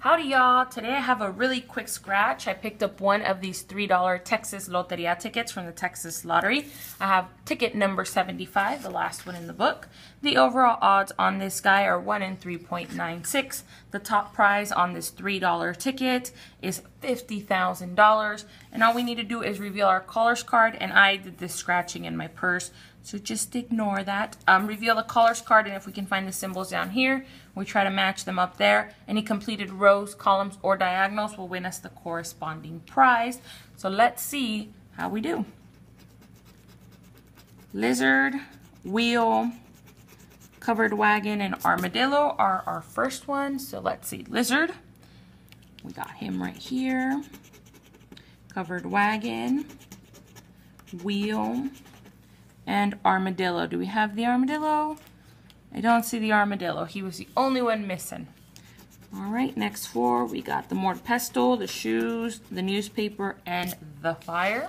Howdy y'all, today I have a really quick scratch. I picked up one of these $3 Texas Loteria tickets from the Texas Lottery. I have ticket number 75, the last one in the book. The overall odds on this guy are 1 in 3.96. The top prize on this $3 ticket is $50,000. And all we need to do is reveal our caller's card and I did this scratching in my purse. So just ignore that. Um, reveal the caller's card and if we can find the symbols down here, we try to match them up there. Any completed rows, columns, or diagonals will win us the corresponding prize. So let's see how we do. Lizard, wheel, covered wagon, and armadillo are our first ones. So let's see. Lizard, we got him right here. Covered wagon, wheel, and armadillo. Do we have the armadillo? I don't see the armadillo. He was the only one missing. All right, next four, we got the mortar pestle, the shoes, the newspaper, and the fire.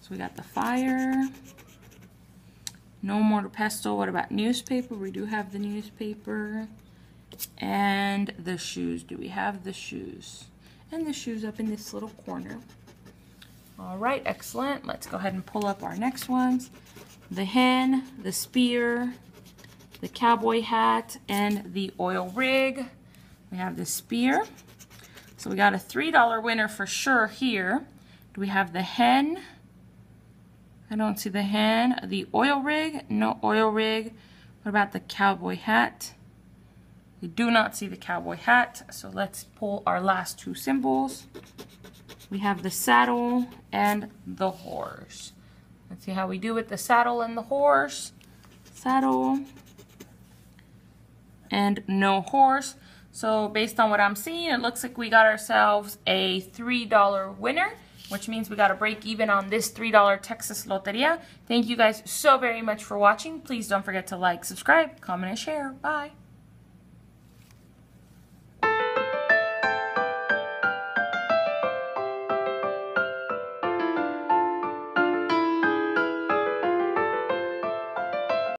So we got the fire. No mortar pestle. What about newspaper? We do have the newspaper. And the shoes. Do we have the shoes? And the shoes up in this little corner. All right, excellent. Let's go ahead and pull up our next ones. The hen, the spear, the cowboy hat, and the oil rig. We have the spear. So we got a $3 winner for sure here. Do we have the hen? I don't see the hen. The oil rig? No oil rig. What about the cowboy hat? We do not see the cowboy hat. So let's pull our last two symbols. We have the saddle and the horse. Let's see how we do with the saddle and the horse. Saddle and no horse. So based on what I'm seeing, it looks like we got ourselves a $3 winner, which means we got a break even on this $3 Texas Loteria. Thank you guys so very much for watching. Please don't forget to like, subscribe, comment, and share. Bye.